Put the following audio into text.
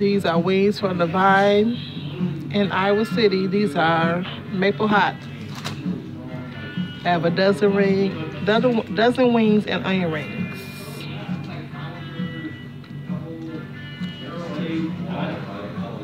These are Wings from the Vine in Iowa City. These are Maple Hot. I have a dozen ring, dozen, dozen wings and onion rings.